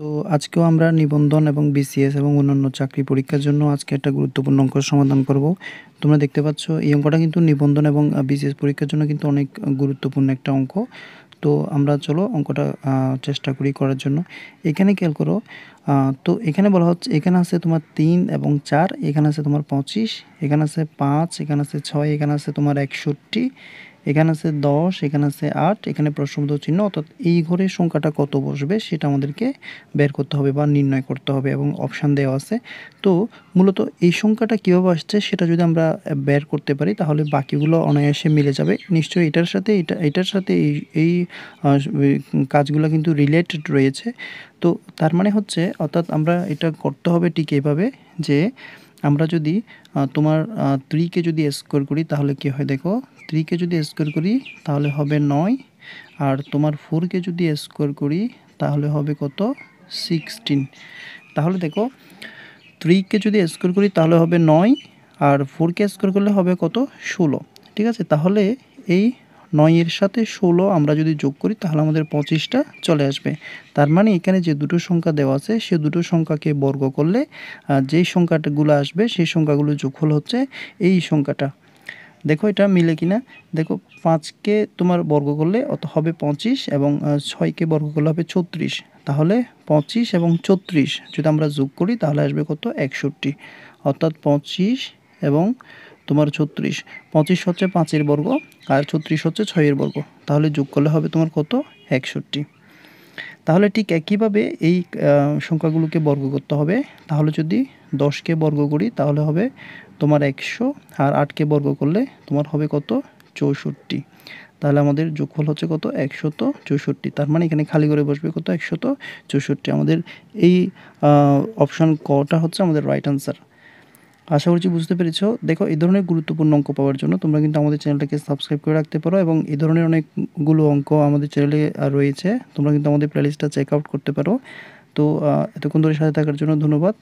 তো আজকেও আমরা নিবন্ধন এবং বিসিএস এবং অন্যান্য চাকরি পরীক্ষার জন্য আজকে একটা গুরুত্বপূর্ণ অঙ্ক সমাধান করব। তোমরা দেখতে পাচ্ছ, এই অঙ্কটা কিন্তু নিবন্ধন এবং বিসিএস পরীক্ষার জন্য কিন্তু অনেক গুরুত্বপূর্ণ একটা অঙ্ক। তো আমরা চলো অঙ্কটা চেষ্টা করি করার জন্য। এখানে খেয়াল করো তো এখানে বলা হচ্ছে, এখানে আছে তোমার তিন এবং চার, এখানে আছে তোমার পঁচিশ এখানে আছে পাঁচ, এখানে আছে ছয়, এখানে আছে তোমার একষট্টি, এখানে আছে দশ, এখানে আছে আট, এখানে প্রশ্নবোধ চিহ্ন, অর্থাৎ এই ঘরের সংখ্যাটা কত বসবে সেটা আমাদেরকে বের করতে হবে বা নির্ণয় করতে হবে এবং অপশান দেওয়া আছে। তো মূলত এই সংখ্যাটা কীভাবে আসছে সেটা যদি আমরা বের করতে পারি তাহলে বাকিগুলো অনায়াসে মিলে যাবে। নিশ্চয়ই এটার সাথে, এটা, এটার সাথে এই এই কাজগুলো কিন্তু রিলেটেড রয়েছে। তো তার মানে হচ্ছে, অর্থাৎ আমরা এটা করতে হবে ঠিক এইভাবে যে আমরা যদি তোমার থ্রিকে যদি স্কোর করি, তাহলে কী হয় দেখো? থ্রিকে যদি স্কোর করি, তাহলে হবে নয়। আর তোমার ফোরকে যদি স্কোর করি, তাহলে হবে কত? সিক্সটিন তাহলে দেখো থ্রিকে যদি স্কোর করি, তাহলে হবে নয়। আর ফোরকে স্কোর করলে হবে কত? ষোলো। ঠিক আছে? তাহলে এই নয়ের সাথে ষোলো আমরা যদি যোগ করি, তাহলে আমাদের পঁচিশটা চলে আসবে। তার মানে এখানে যে দুটো সংখ্যা দেওয়া আছে, সে দুটো সংখ্যাকে বর্গ করলে যেই সংখ্যাটাগুলো আসবে, সেই সংখ্যাগুলো যোগফল হচ্ছে এই সংখ্যাটা। দেখো এটা মিলে কিনা? দেখো পাঁচকে তোমার বর্গ করলে অত হবে পঁচিশ এবং ছয়কে বর্গ করলে হবে ছত্রিশ। তাহলে পঁচিশ এবং ছত্রিশ যদি আমরা যোগ করি, তাহলে আসবে কত? একষট্টি। অর্থাৎ পঁচিশ এবং তোমার ছত্রিশ। পঁচিশ হচ্ছে পাঁচের বর্গ আর ছত্রিশ হচ্ছে ছয়ের বর্গ। তাহলে যোগ করলে হবে তোমার কত? একষট্টি। তাহলে ঠিক একইভাবে এই সংখ্যাগুলোকে বর্গ করতে হবে। তাহলে যদি দশকে বর্গ করি, তাহলে হবে তোমার একশো আর আটকে বর্গ করলে তোমার হবে কত? চৌষট্টি। তাহলে আমাদের যোগফল হচ্ছে কত? একশত চৌষট্টি। তার মানে এখানে খালি করে বসবে কত? একশত চৌষট্টি। আমাদের এই অপশান কটা হচ্ছে আমাদের রাইট আনসার আশা করছি বুঝতে পেরেছ। দেখো, এই ধরনের গুরুত্বপূর্ণ অঙ্ক পাওয়ার জন্য তোমরা কিন্তু আমাদের চ্যানেলটাকে সাবস্ক্রাইব করে রাখতে পারো এবং এই ধরনের অনেকগুলো অঙ্ক আমাদের চ্যানেলে রয়েছে। তোমরা কিন্তু আমাদের প্লেলিস্টটা চেক আউট করতে পারো। তো এতক্ষণ ধরে সাথে থাকার জন্য ধন্যবাদ।